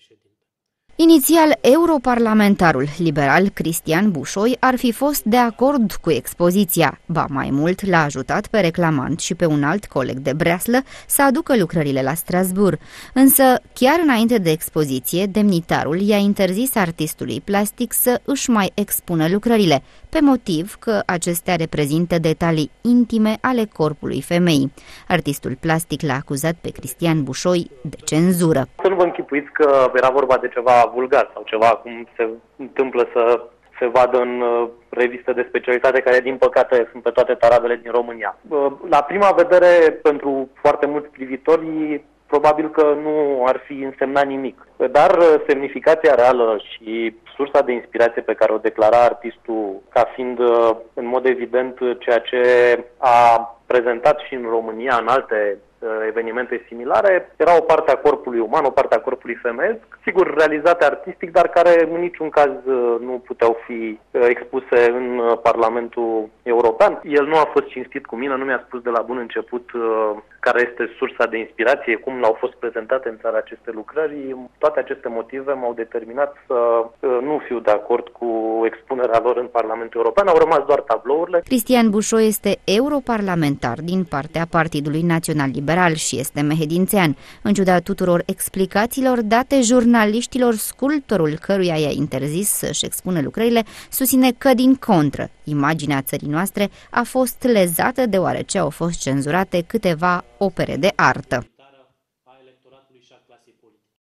সেদিনটা Inițial, europarlamentarul liberal Cristian Bușoi ar fi fost de acord cu expoziția, ba mai mult l-a ajutat pe reclamant și pe un alt coleg de breaslă să aducă lucrările la Strasbourg. Însă, chiar înainte de expoziție, demnitarul i-a interzis artistului plastic să își mai expună lucrările, pe motiv că acestea reprezintă detalii intime ale corpului femeii. Artistul plastic l-a acuzat pe Cristian Bușoi de cenzură. Să nu vă închipuiți că era vorba de ceva vulgar sau ceva cum se întâmplă să se vadă în uh, reviste de specialitate care, din păcate, sunt pe toate taradele din România. Uh, la prima vedere, pentru foarte mulți privitori, probabil că nu ar fi însemnat nimic. Dar uh, semnificația reală și sursa de inspirație pe care o declara artistul ca fiind în mod evident ceea ce a prezentat și în România în alte Uh, evenimente similare. Era o parte a corpului uman, o parte a corpului femeesc, sigur realizate artistic, dar care în niciun caz uh, nu puteau fi uh, expuse în Parlamentul European. El nu a fost cinstit cu mine, nu mi-a spus de la bun început care este sursa de inspirație, cum l-au fost prezentate în țara aceste lucrări. Toate aceste motive m-au determinat să nu fiu de acord cu expunerea lor în Parlamentul European. Au rămas doar tablourile. Cristian Bușo este europarlamentar din partea Partidului Național Liberal liberal și este mehedințean. În ciuda tuturor explicațiilor date jurnaliștilor, sculptorul căruia i-a interzis să-și expună lucrările susține că, din contră, imaginea țării noastre a fost lezată deoarece au fost cenzurate câteva opere de artă.